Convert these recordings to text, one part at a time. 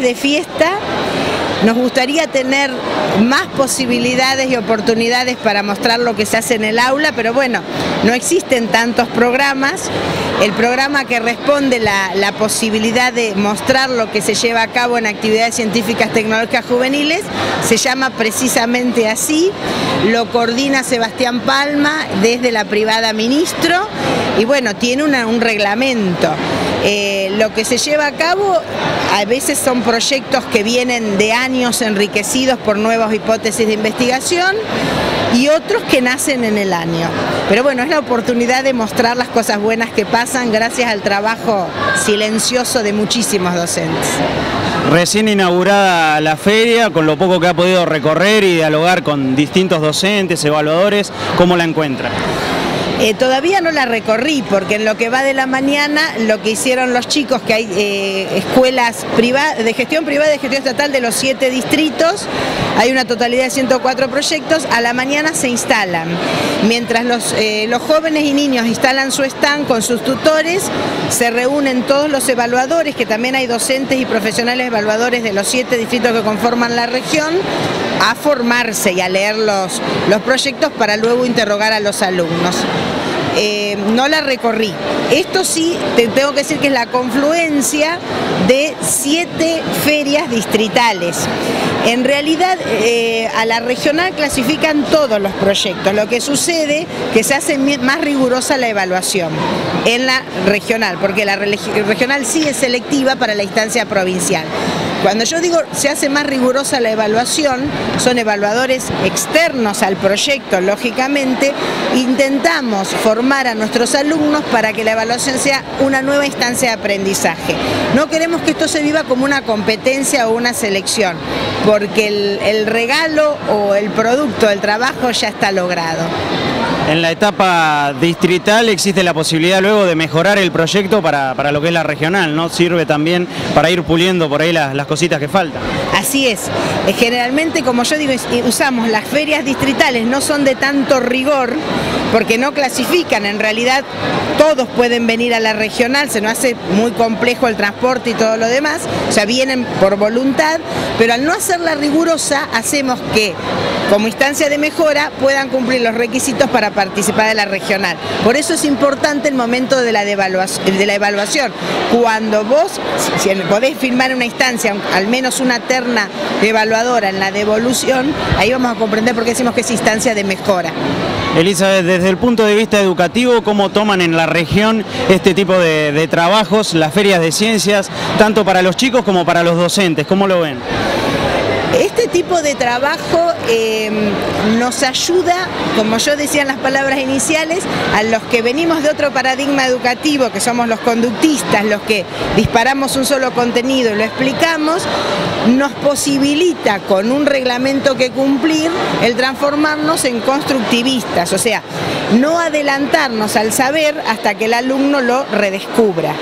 de fiesta nos gustaría tener más posibilidades y oportunidades para mostrar lo que se hace en el aula, pero bueno, no existen tantos programas. El programa que responde la, la posibilidad de mostrar lo que se lleva a cabo en actividades científicas tecnológicas juveniles se llama precisamente así, lo coordina Sebastián Palma desde la privada ministro y bueno, tiene un reglamento. Eh, lo que se lleva a cabo a veces son proyectos que vienen de años enriquecidos por nuevas hipótesis de investigación y otros que nacen en el año. Pero bueno, es la oportunidad de mostrar las cosas buenas que pasan gracias al trabajo silencioso de muchísimos docentes. Recién inaugurada la feria, con lo poco que ha podido recorrer y dialogar con distintos docentes, evaluadores, ¿cómo la encuentra? Eh, todavía no la recorrí porque en lo que va de la mañana lo que hicieron los chicos, que hay eh, escuelas de gestión privada y de gestión estatal de los siete distritos, hay una totalidad de 104 proyectos, a la mañana se instalan. Mientras los, eh, los jóvenes y niños instalan su stand con sus tutores, se reúnen todos los evaluadores, que también hay docentes y profesionales evaluadores de los siete distritos que conforman la región, a formarse y a leer los, los proyectos para luego interrogar a los alumnos. Eh, no la recorrí. Esto sí, te tengo que decir que es la confluencia de siete ferias distritales. En realidad, eh, a la regional clasifican todos los proyectos. Lo que sucede que se hace más rigurosa la evaluación en la regional, porque la regional sí es selectiva para la instancia provincial. Cuando yo digo se hace más rigurosa la evaluación, son evaluadores externos al proyecto, lógicamente, intentamos formar a nuestros alumnos para que la evaluación sea una nueva instancia de aprendizaje. No queremos que esto se viva como una competencia o una selección, porque el, el regalo o el producto del trabajo ya está logrado. En la etapa distrital existe la posibilidad luego de mejorar el proyecto para, lo que es la regional, ¿no? Sirve también para ir puliendo por ahí las, las cositas que faltan. Así es. Eh, generalmente, como yo digo, usamos las ferias distritales, no son de tanto rigor, porque no clasifican, en realidad todos pueden venir a la regional, se nos hace muy complejo el transporte y todo lo demás, o sea, vienen por voluntad, pero al no hacerla rigurosa, hacemos que como instancia de mejora puedan cumplir los requisitos para participar de la regional. Por eso es importante el momento de la, de la evaluación. Cuando vos si podés firmar una instancia, al menos una terna evaluadora en la devolución, ahí vamos a comprender por qué decimos que es instancia de mejora. Elizabeth, desde el punto de vista educativo, ¿cómo toman en la región este tipo de trabajos, las ferias de ciencias, tanto para los chicos como para los docentes? ¿Cómo lo ven? Este tipo de trabajo eh, nos ayuda, como yo decía en las palabras iniciales, a los que venimos de otro paradigma educativo, que somos los conductistas, los que disparamos un solo contenido y lo explicamos, nos posibilita con un reglamento que cumplir el transformarnos en constructivistas, o sea, no adelantarnos al saber hasta que el alumno lo redescubra.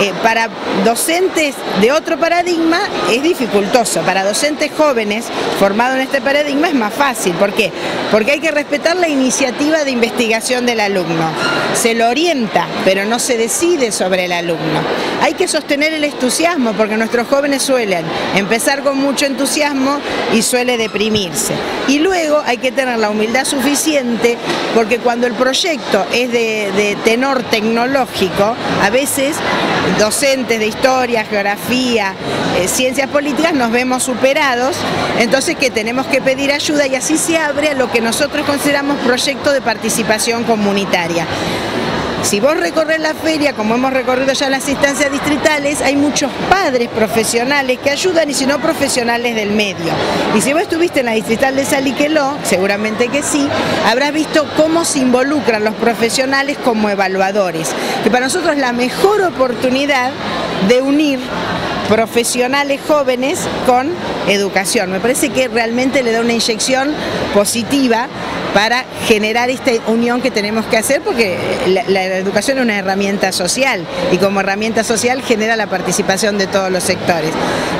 Eh, para docentes de otro paradigma es dificultoso, para docentes jóvenes formados en este paradigma es más fácil. ¿Por qué? Porque hay que respetar la iniciativa de investigación del alumno. Se lo orienta, pero no se decide sobre el alumno. Hay que sostener el entusiasmo porque nuestros jóvenes suelen empezar con mucho entusiasmo y suele deprimirse. Y luego hay que tener la humildad suficiente porque cuando el proyecto es de, de tenor tecnológico, a veces docentes de historia, geografía, eh, ciencias políticas, nos vemos superados, entonces que tenemos que pedir ayuda y así se abre a lo que nosotros consideramos proyecto de participación comunitaria. Si vos recorres la feria, como hemos recorrido ya las instancias distritales, hay muchos padres profesionales que ayudan y si no profesionales del medio. Y si vos estuviste en la distrital de Saliqueló, seguramente que sí, habrás visto cómo se involucran los profesionales como evaluadores, que para nosotros es la mejor oportunidad de unir profesionales jóvenes con educación. Me parece que realmente le da una inyección positiva para generar esta unión que tenemos que hacer porque la, educación es una herramienta social y como herramienta social genera la participación de todos los sectores.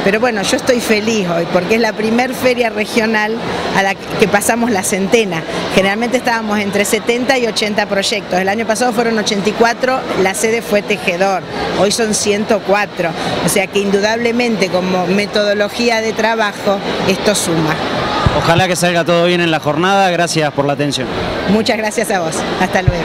Pero bueno, yo estoy feliz hoy porque es la primer feria regional a la que pasamos la centena. Generalmente estábamos entre 70 y 80 proyectos. El año pasado fueron 84, la sede fue Tejedor, hoy son 104. O sea que indudablemente como metodología de trabajo esto suma. Ojalá que salga todo bien en la jornada, gracias por la atención. Muchas gracias a vos, hasta luego.